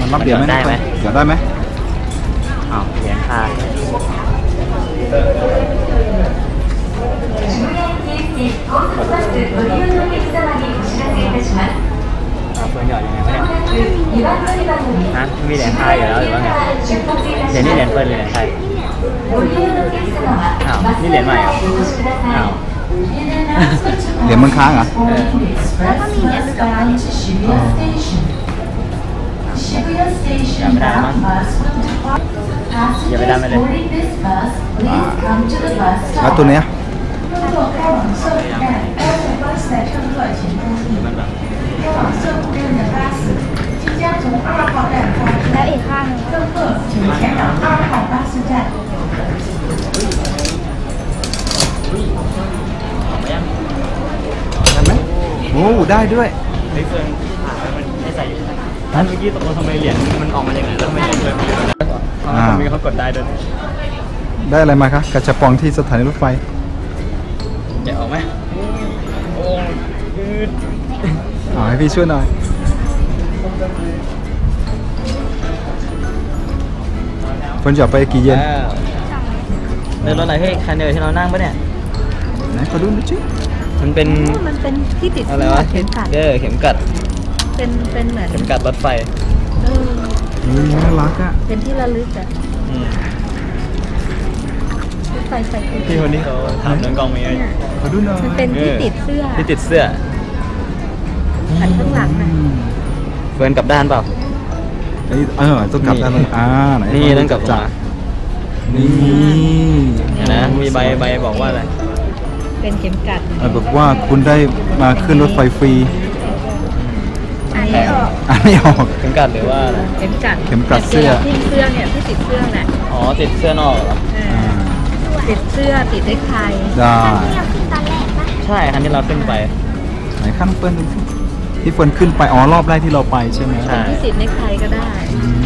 มันรับเหรียญไหมด้ไหมเหรียญได้ไหมอ้าวเหรียญค่ะส่วนหญ่ยัไงยฮะมีเหรียญไทยอยู่แล้วหรือว่าไงเหรียญนี่เหรียญเฟิร์นหรืเหรียญไทยอ้าวนี่เหรียญใหม่เหรออ้าว さい。เหรียญมันค้างเหรอเอออย่าไปดันมันอย่าไปดันมันเลยแล้วตัวเนี้ยมันแบบแล้วอีกข้างหนึ่ง โอ้ได้ด้วยเฮ้ยเฟิร์นผ่านแล้วมันให้ใส่อยู่ท่านเมื่อกี้ตกลงทำไมเหรียญมันออกมาอย่างไรแล้วทำไมเหรียญเฟิร์นมีอยู่แล้วอ๋ออ่าทำไมเขากดได้ด้วยได้อะไรมาคะกระชับปองที่สถานีรถไฟจะออกไหมโอ้ยอืดเอาให้พี่ช่วยหน่อยเฟิร์นจะเอาไปกี่เยนแล้วเดินรถอะไรเฮ้ยคันเดียวที่เรานั่งปะเนี่ยไหนขอดูหน่อยสิ มันเป็นมันเป็นที่ติดอะไรเสื้อวะเข็มขัดเออเข็มกัดเป็นเป็นเหมือนเข็มกัดรถไฟเอออืมน่ารักอะเป็นที่ระลึกอะอืมที่ใส่ใส่ติดพี่คนนี้เขาถามเรื่องกล้องมีไงเนี่ยขอดูหน่อยมันเป็นที่ติดเสื้อที่ติดเสื้ออันข้างหลังน่ะอืมเฟิร์นกลับด้านเปล่าไอ้เออต้องกลับด้านลงอ่าไหนนี่ต้องกลับจัมานี่เห็นนะมีใบใบบอกว่าอะไร เป็นเข็มกัดเออบอกว่าคุณได้มาขึ้นรถไฟฟรีอันนี้ออกอ่านไม่ออกเข็มกัดหรือว่าอะไรเข็มกัดเข็มกัดเสื้อ ที่เสื้อเนี่ยที่ติดเสื้อน่ะอ๋อติดเสื้อนอกเหรอเอออ่าติดเสื้อติดได้ไทยได้ใช่คันที่เราขึ้นไป ไหนขั้นเฟิร์นดูสิที่เฟิร์นขึ้นไปอ๋อรอบแรกที่เราไปใช่ไหมใช่ที่ติดในไทยก็ได้ อืม